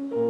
Mm-hmm.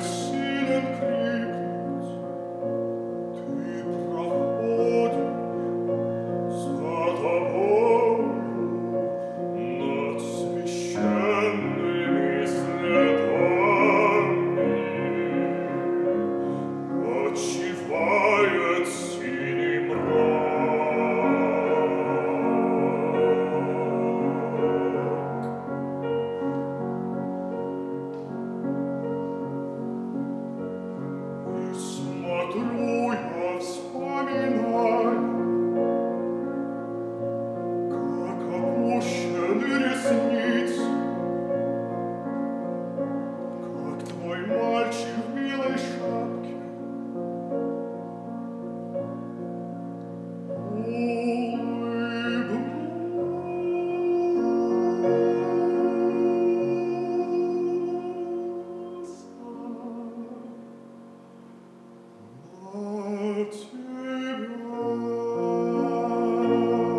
Spirit. Lord.